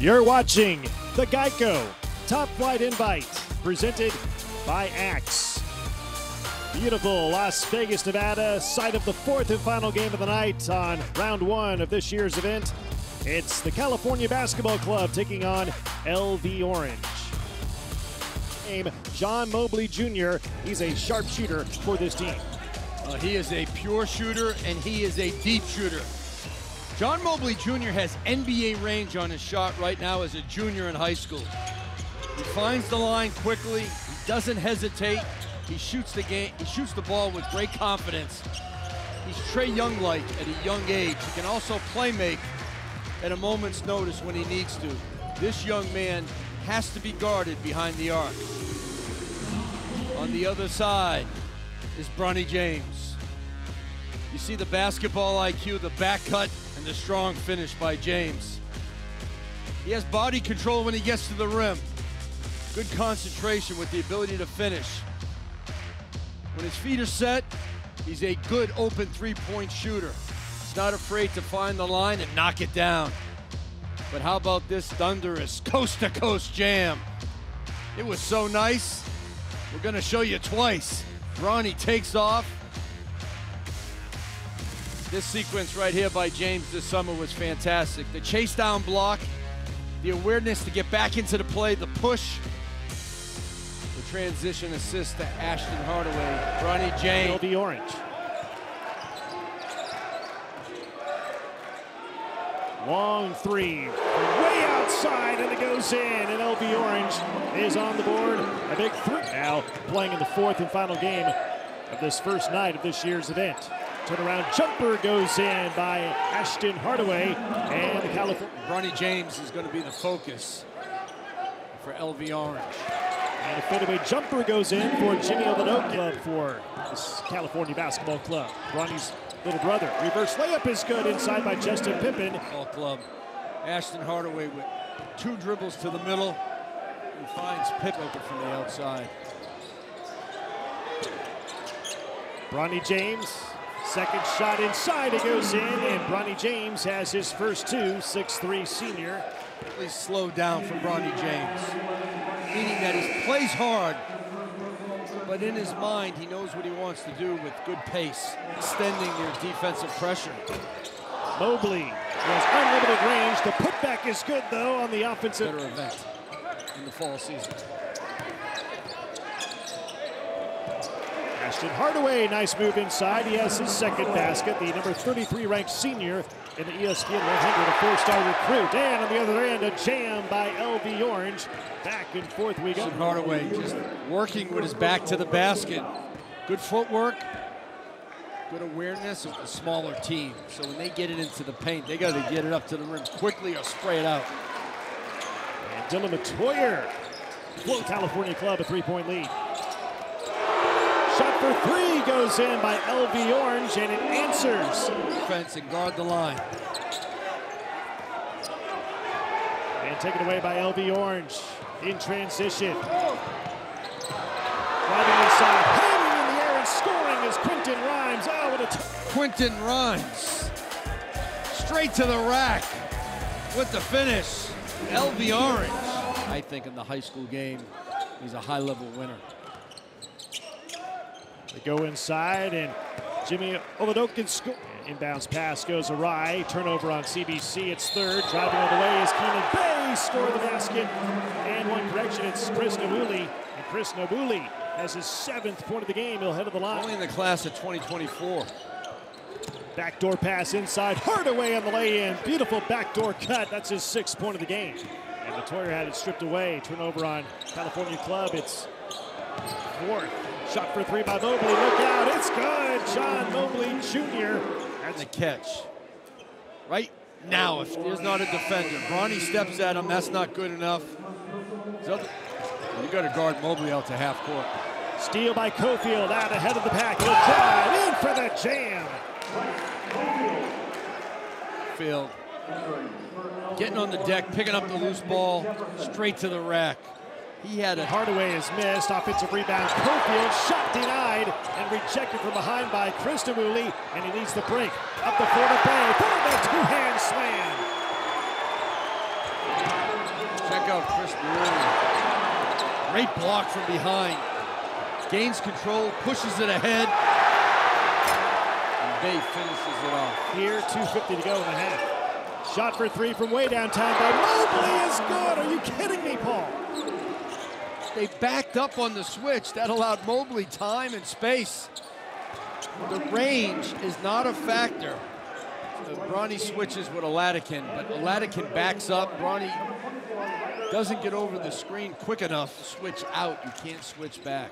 You're watching the Geico Top Flight Invite presented by Axe. Beautiful Las Vegas, Nevada, site of the fourth and final game of the night on round one of this year's event. It's the California Basketball Club taking on LV Orange. Name John Mobley Jr. He's a sharpshooter for this team. Uh, he is a pure shooter and he is a deep shooter. John Mobley Jr. has NBA range on his shot right now as a junior in high school. He finds the line quickly, he doesn't hesitate, he shoots the game, he shoots the ball with great confidence. He's Trae Young-like at a young age. He can also play make at a moment's notice when he needs to. This young man has to be guarded behind the arc. On the other side is Bronny James. You see the basketball IQ, the back cut, and the strong finish by James. He has body control when he gets to the rim. Good concentration with the ability to finish. When his feet are set, he's a good open three-point shooter. He's not afraid to find the line and knock it down. But how about this thunderous coast-to-coast jam? It was so nice. We're gonna show you twice. Bronny takes off, this sequence right here by James this summer was fantastic. The chase down block, the awareness to get back into the play, the push, the transition assist to Ashton Hardaway. Bronny James. LV Orange. Long three, way outside, and it goes in. And LV Orange is on the board. A big three now, playing in the fourth and final game of this first night of this year's event. Turnaround jumper goes in by Ashton Hardaway, and the California. Bronny James is going to be the focus for LV Orange. And a fadeaway jumper goes in for Jimmy of the Note Club for this California Basketball Club. Bronny's little brother. Reverse layup is good inside by Justin Pippen. Ball club. Ashton Hardaway with two dribbles to the middle and finds Pippen from the outside. Bronny James, second shot inside, it goes in, and Bronny James has his first two, 6'3 senior. Please slowed down from Bronny James, meaning that he plays hard, but in his mind, he knows what he wants to do with good pace, extending their defensive pressure. Mobley has unlimited range. The putback is good, though, on the offensive. Better event in the fall season. Ashton Hardaway, nice move inside. He has his second basket. The number 33 ranked senior in the ESPN 100, a four-star recruit. And on the other end, a jam by LV Orange. Back and forth we go. Ashton Hardaway just working with his back to the basket. Good footwork, good awareness of the smaller team. So when they get it into the paint, they got to get it up to the rim quickly or spray it out. And Dylan Metoyer, Flow California Club, a three-point lead. Shot for three goes in by LV Orange, and it answers. Defense and guard the line. And taken away by LV Orange in transition. Driving inside, hanging in the air and scoring is Quentin Rhymes. Oh, what a t- Quentin Rhymes. Straight to the rack with the finish. LV Orange. I think in the high school game, he's a high-level winner. They go inside, and Jimmy Oladokin score. Inbounds pass goes awry. Turnover on CBC. It's third. Driving all the way is Keenan Bay. Score the basket. And one correction. It's Chris Nawuli. And Chris Nawuli has his seventh point of the game. He'll head of the line. Only in the class of 2024. Backdoor pass inside. Hardaway on the lay-in. Beautiful backdoor cut. That's his sixth point of the game. And Metoyer had it stripped away. Turnover on California Club. It's fourth. Shot for three by Mobley. Look out. It's good. John Mobley Jr. And the catch. Right now, if there's not a defender, Bronny steps at him. That's not good enough. So you got to guard Mobley out to half court. Steal by Cofield out ahead of the pack. He'll drive in for the jam. Field. Getting on the deck, picking up the loose ball, straight to the rack. He had a Hardaway is missed. Offensive rebound. Cofield shot denied and rejected from behind by Christodoulou, and he leads the break. Up the floor to Bay. A two-hand slam. Check out Chris Marone. Great block from behind. Gains control, pushes it ahead. And Bay finishes it off. Here, 2.50 to go in the half. Shot for three from way downtown by Mobley is good. Are you kidding me, Paul? They backed up on the switch. That allowed Mobley time and space. The range is not a factor. So Bronny switches with Oladikin, but Oladikin backs up. Bronny doesn't get over the screen quick enough to switch out. You can't switch back.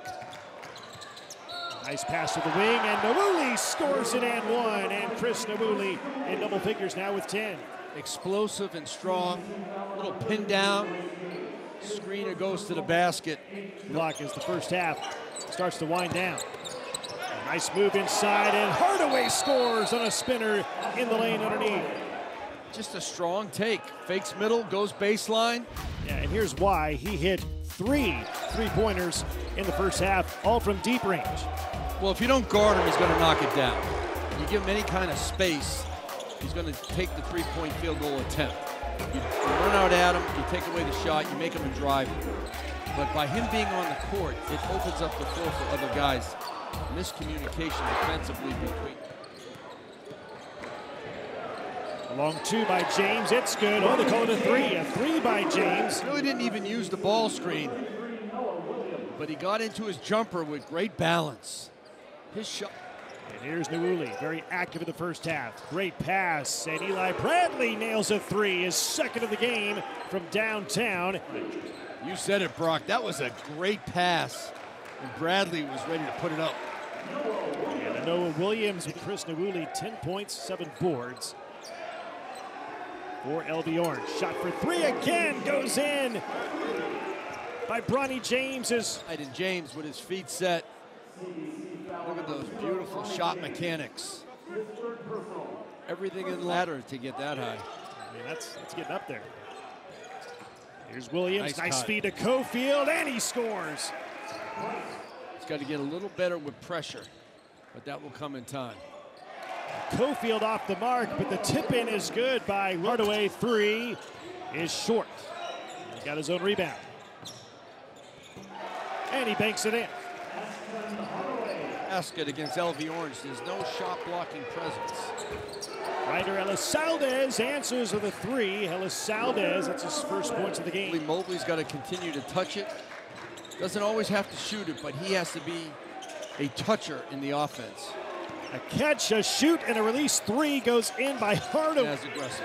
Nice pass to the wing, and Nawuli scores it and one. And Chris Nawuli in double figures now with 10. Explosive and strong. A Little pin down. Screener goes to the basket. Block as the first half starts to wind down. Nice move inside, and Hardaway scores on a spinner in the lane underneath. Just a strong take. Fakes middle, goes baseline. Yeah, and here's why he hit three three-pointers in the first half, all from deep range. Well, if you don't guard him, he's going to knock it down. You give him any kind of space, he's going to take the three-point field goal attempt. You, run out at him, you take away the shot, you make him a drive. But by him being on the court, it opens up the floor for other guys miscommunication defensively between. Long two by James. It's good. Oh, they call it a three. A three by James. Really didn't even use the ball screen. But he got into his jumper with great balance. His shot. And here's Nawuli, very active in the first half. Great pass, and Eli Bradley nails a three, his second of the game from downtown. You said it, Brock. That was a great pass, and Bradley was ready to put it up. And Noah Williams with Chris Nawuli, 10 points, seven boards. For LV Orange. Shot for three again, goes in by Bronny James. Is and James with his feet set. Those beautiful shot mechanics. Everything in the ladder to get that high. I mean, that's, that's getting up there. Here's Williams, nice, nice feed to Cofield, and he scores. He's got to get a little better with pressure, but that will come in time. Cofield off the mark, but the tip in is good by Hardaway. Three is short. He's got his own rebound. And he banks it in. Basket against LV Orange. There's no shot blocking presence. Ryder Elisaldez answers with a three. Elisaldez, that's his first points of the game. Mobley's got to continue to touch it. Doesn't always have to shoot it, but he has to be a toucher in the offense. A catch, a shoot, and a release three goes in by Hardaway. As aggressive.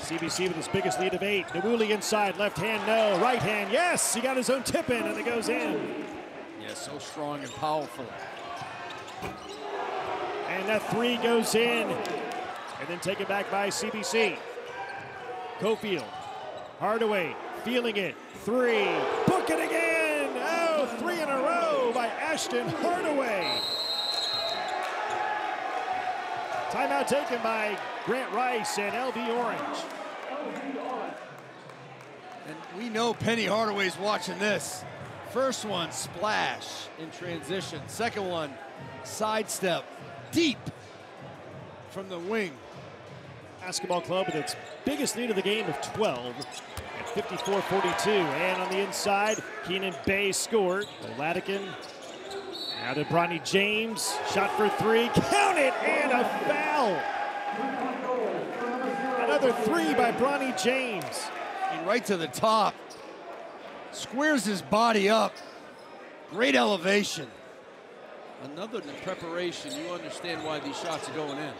CBC with his biggest lead of eight. Nawuli inside, left hand, no. Right hand, yes. He got his own tip in, and it goes in. Yeah, so strong and powerful. And that three goes in. And then taken back by CBC. Cofield. Hardaway feeling it. Three. Book it again. Oh, three in a row by Ashton Hardaway. Timeout taken by Grant Rice and LV Orange. And we know Penny Hardaway's watching this. First one, splash in transition. Second one, sidestep, deep from the wing. Basketball club with its biggest lead of the game of 12 at 54-42. And on the inside, Keenan Bay scored. Oladikin now to Bronny James. Shot for three. Count it! And a foul. Another three by Bronny James. And right to the top. Squares his body up. Great elevation. Another in preparation. You understand why these shots are going in.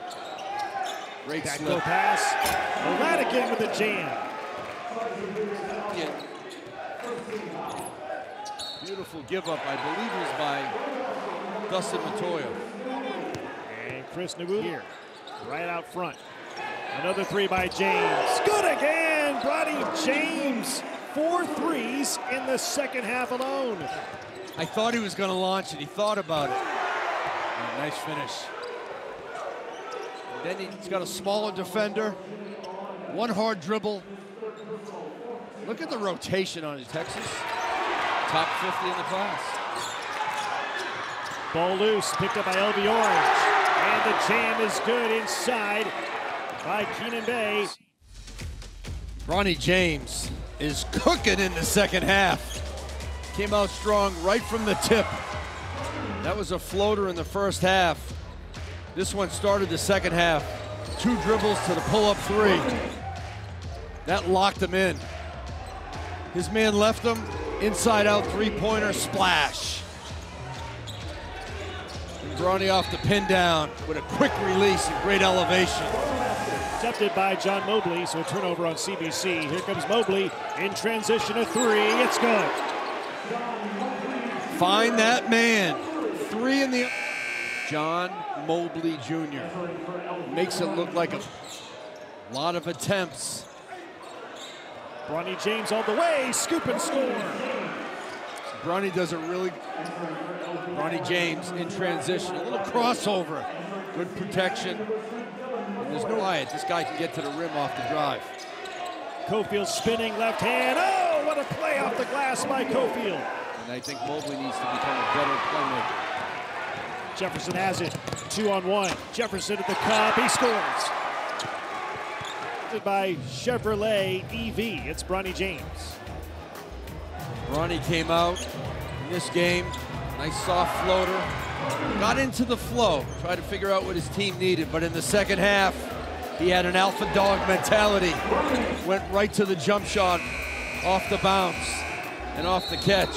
Great Back slip. pass. Oladikin with the jam. Yeah. Beautiful give up, I believe it was by Dustin Metoyer. And Chris Nawuli here, right out front. Another three by James. Good again, Bronny James. Four threes in the second half alone. I thought he was going to launch it. He thought about it. Oh, nice finish. And then he's got a smaller defender. One hard dribble. Look at the rotation on his Texas. Top 50 in the class. Ball loose, picked up by LV Orange. And the jam is good inside by Keenan Bay. Bronny James is cooking in the second half. Came out strong right from the tip. That was a floater in the first half. This one started the second half. Two dribbles to the pull-up three. That locked him in. His man left him, inside out three-pointer splash. And off the pin down with a quick release and great elevation. Intercepted by John Mobley, so a turnover on CBC. Here comes Mobley in transition, a three. It's good. Find that man. Three in the. John Mobley Jr. makes it look like a lot of attempts. Bronny James all the way, scoop and score. Bronny does a really. Bronny James in transition, a little crossover, good protection. There's no quiet. This guy can get to the rim off the drive. Cofield spinning left hand. Oh, what a play off the glass by Cofield. And I think Mobley needs to become a better playmaker. Jefferson has it. Two on one. Jefferson at the cup. He scores. By Chevrolet EV. It's Bronny James. Bronny came out in this game. Nice soft floater. Got into the flow. Tried to figure out what his team needed. But in the second half, he had an alpha dog mentality. Went right to the jump shot off the bounce and off the catch.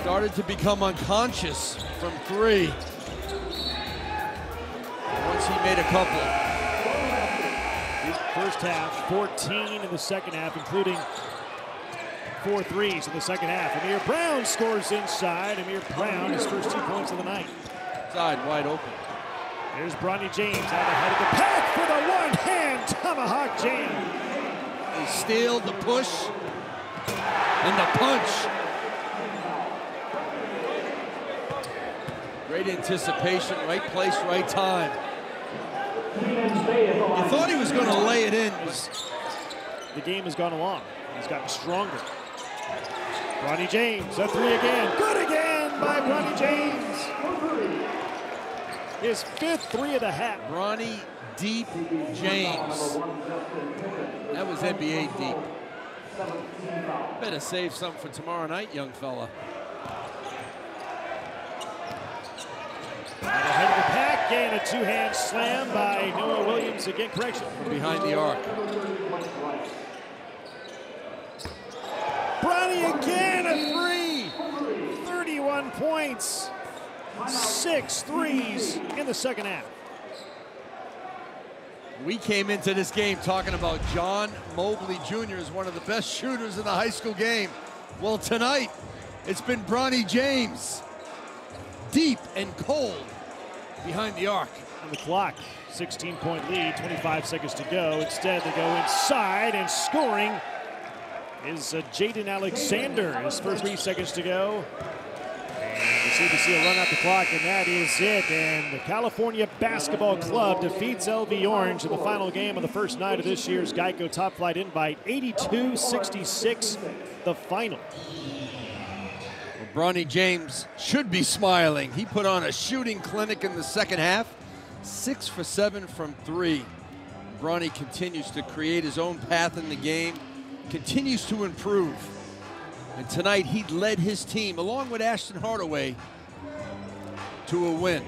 Started to become unconscious from three. Once he made a couple. First half, 14 in the second half, including four threes in the second half. Amir Brown scores inside. Amir Brown, his first two points of the night. Side wide open. There's Bronny James out ahead of the pack for the one-hand tomahawk jam. They steal the push and the punch. Great anticipation, right place, right time. You thought he was going to lay it in. The game has gone along. He's gotten stronger. Bronny James, a three again. Good again by Bronny James. His fifth three of the hat. Bronny Deep James. That was NBA deep. Better save something for tomorrow night, young fella. Ahead of the pack, and a two-hand slam by Noah Williams. Again, correction. From behind the arc. Bronny again, a three. 31 points. Six threes in the second half. We came into this game talking about John Mobley Jr. as one of the best shooters in the high school game. Well, tonight, it's been Bronny James. Deep and cold behind the arc. On the clock, 16 point lead, 25 seconds to go. Instead, they go inside and scoring is uh, Jaden Alexander. His first three seconds to go. CBC will run out the clock, and that is it. And the California Basketball Club defeats LV Orange in the final game of the first night of this year's Geico Top Flight Invite, 82-66, the final. Bronny James should be smiling. He put on a shooting clinic in the second half. Six for seven from three. Bronny continues to create his own path in the game, continues to improve. And tonight he led his team, along with Ashton Hardaway, to a win.